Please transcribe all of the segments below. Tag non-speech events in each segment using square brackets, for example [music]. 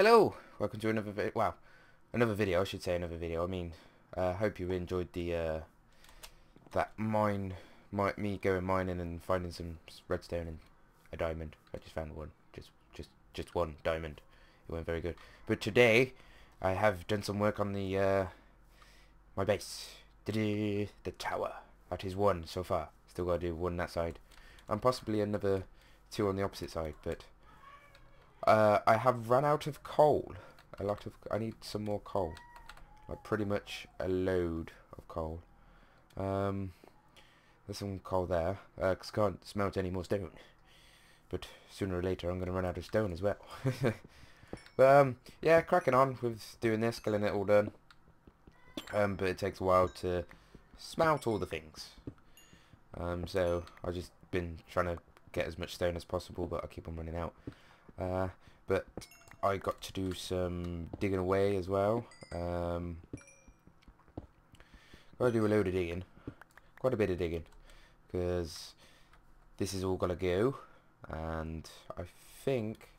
Hello, welcome to another video. Wow, another video. I should say another video. I mean, I uh, hope you enjoyed the uh, that mine, my, me going mining and finding some redstone and a diamond. I just found one, just just just one diamond. It went very good. But today, I have done some work on the uh, my base. The tower. That is one so far. Still got to do one that side, and possibly another two on the opposite side. But uh, I have run out of coal. A lot of... I need some more coal. Like pretty much a load of coal. Um, there's some coal there. Uh, I can't smelt any more stone. But sooner or later I'm going to run out of stone as well. [laughs] but um, yeah, cracking on with doing this, getting it all done. Um, but it takes a while to smelt all the things. Um, so I've just been trying to get as much stone as possible, but I keep on running out. Uh, but I got to do some digging away as well. Um, got to do a load of digging. Quite a bit of digging. Because this is all got to go. And I think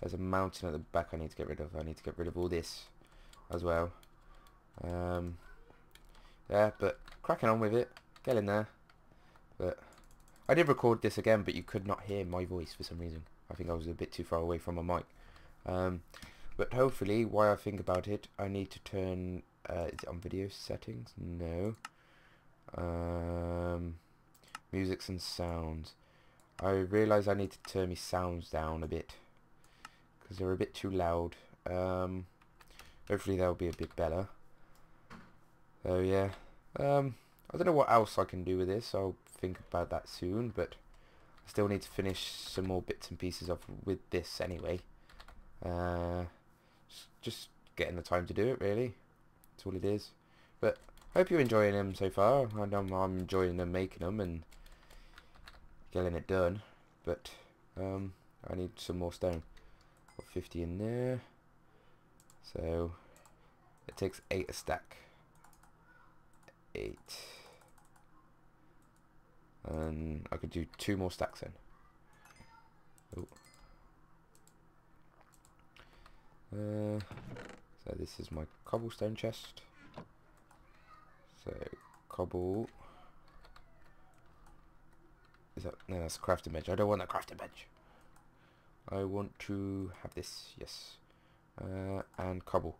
there's a mountain at the back I need to get rid of. I need to get rid of all this as well. Um, yeah, but cracking on with it. Get in there. But I did record this again, but you could not hear my voice for some reason. I think I was a bit too far away from my mic. Um, but hopefully, while I think about it, I need to turn... Uh, is it on video settings? No. Um, musics and sounds. I realise I need to turn my sounds down a bit. Because they're a bit too loud. Um, hopefully they'll be a bit better. So yeah. Um, I don't know what else I can do with this. I'll think about that soon. But still need to finish some more bits and pieces off with this anyway. Uh, just getting the time to do it really. That's all it is. But hope you're enjoying them so far. I know I'm enjoying them making them and getting it done. But um, I need some more stone. Got 50 in there. So it takes 8 a stack. 8 and I could do two more stacks in. Uh, so this is my cobblestone chest. So cobble. Is that no? That's a crafting bench. I don't want that crafting bench. I want to have this. Yes. Uh, and cobble.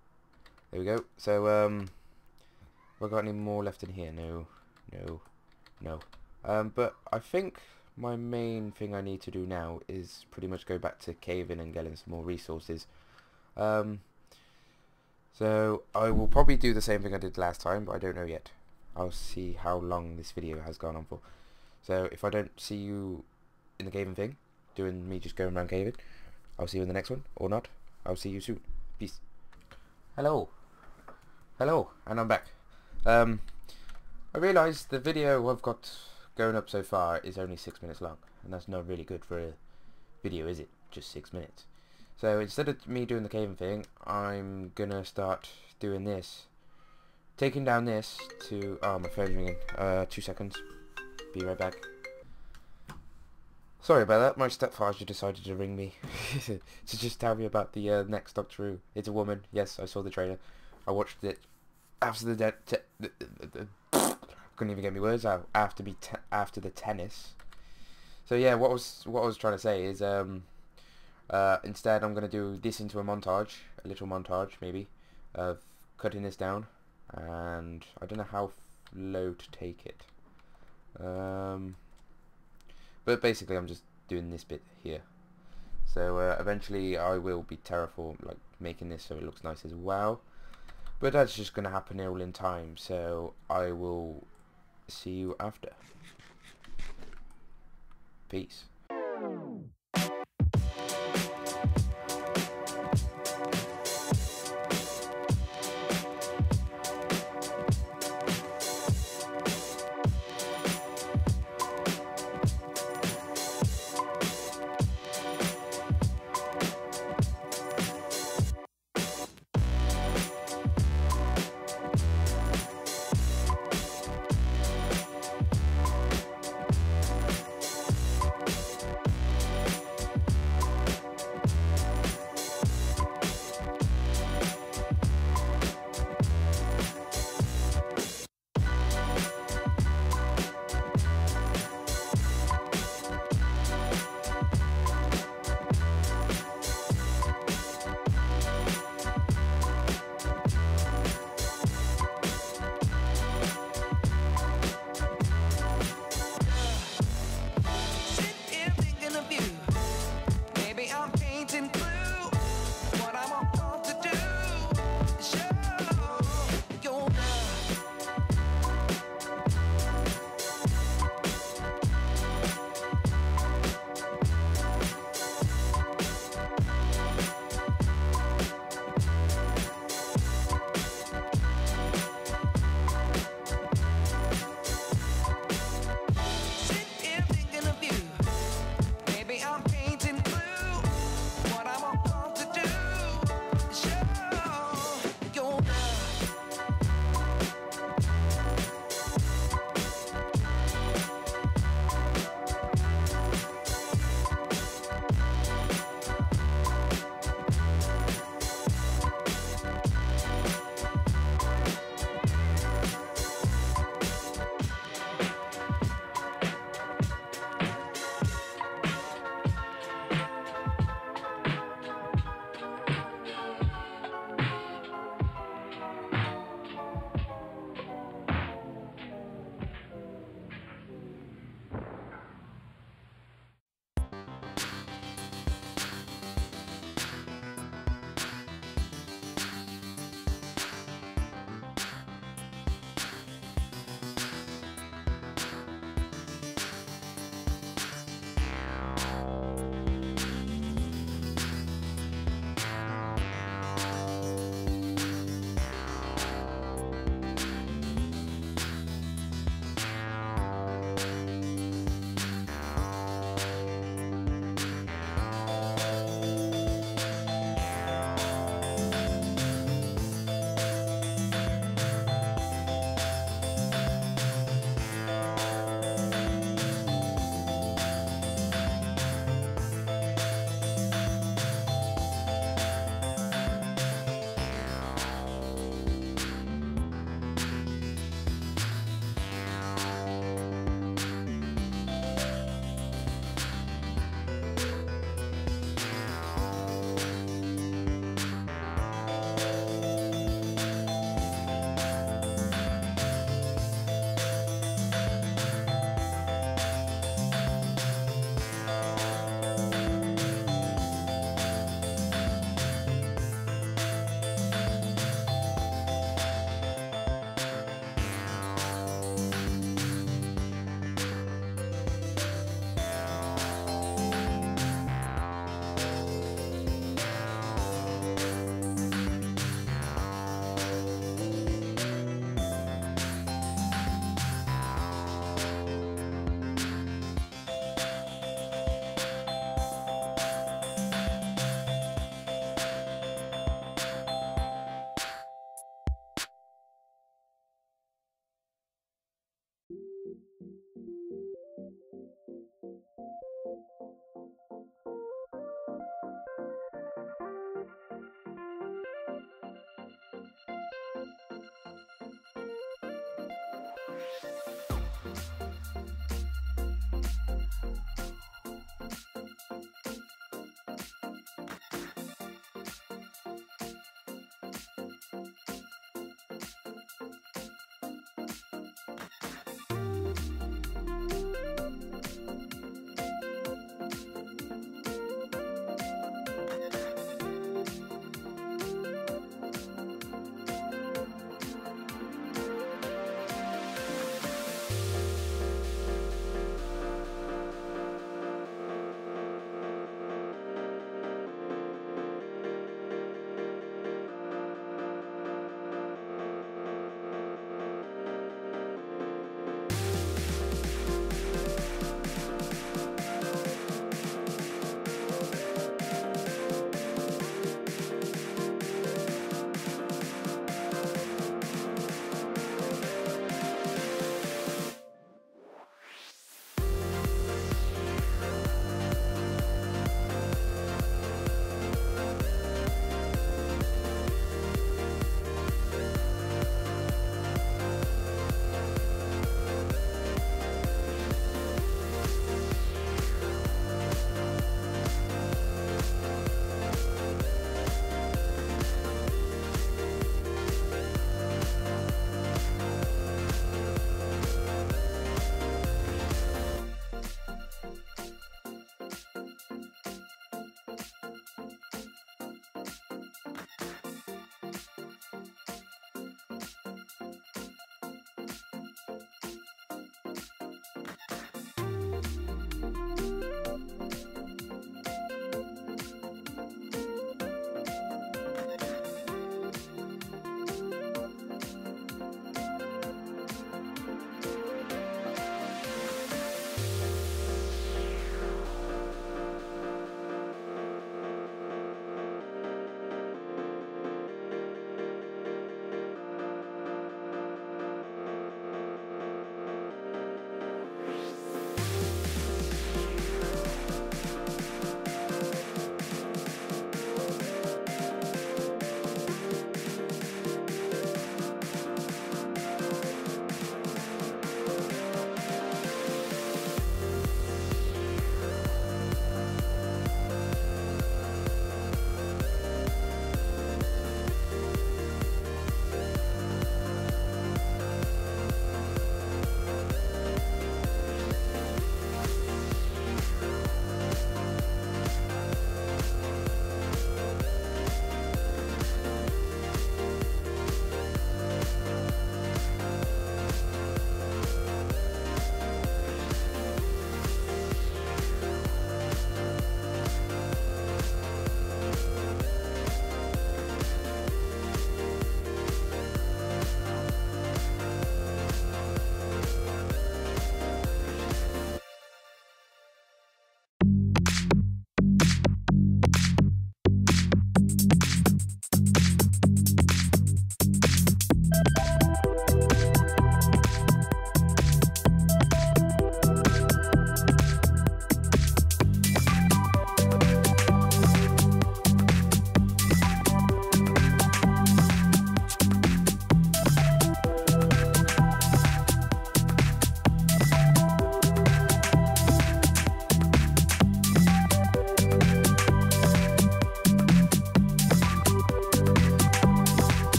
There we go. So um, we got any more left in here? No. No. No. Um, but I think my main thing I need to do now is pretty much go back to caving and getting some more resources. Um, so I will probably do the same thing I did last time, but I don't know yet. I'll see how long this video has gone on for. So if I don't see you in the caving thing, doing me just going around caving, I'll see you in the next one, or not. I'll see you soon. Peace. Hello. Hello, and I'm back. Um, I realised the video I've got going up so far is only six minutes long and that's not really good for a video is it? Just six minutes. So instead of me doing the caving thing I'm gonna start doing this. Taking down this to oh my phone's ringing. Uh two seconds. Be right back. Sorry about that. My stepfather decided to ring me [laughs] to just tell me about the uh, next Doctor Who. It's a woman. Yes I saw the trailer. I watched it. After the, the couldn't even get my words out after be after the tennis. So yeah, what was what I was trying to say is um, uh, instead I'm gonna do this into a montage, a little montage maybe, of cutting this down, and I don't know how low to take it. Um, but basically I'm just doing this bit here. So uh, eventually I will be terraform like making this so it looks nice as well. But that's just going to happen all in time, so I will see you after. Peace.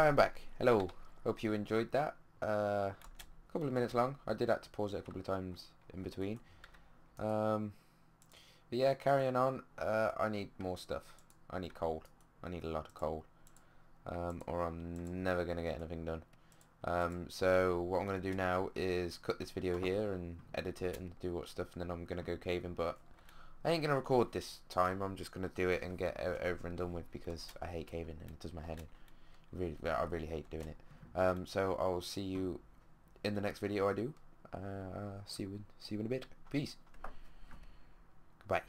Now I'm back. Hello. Hope you enjoyed that. A uh, couple of minutes long. I did have to pause it a couple of times in between. Um, but yeah, carrying on. Uh, I need more stuff. I need coal. I need a lot of coal. Um, or I'm never going to get anything done. Um, so what I'm going to do now is cut this video here and edit it and do what stuff and then I'm going to go caving but I ain't going to record this time. I'm just going to do it and get over and done with because I hate caving and it does my head in really I really hate doing it. Um, so I'll see you in the next video I do. Uh, see you in see you in a bit. Peace. Goodbye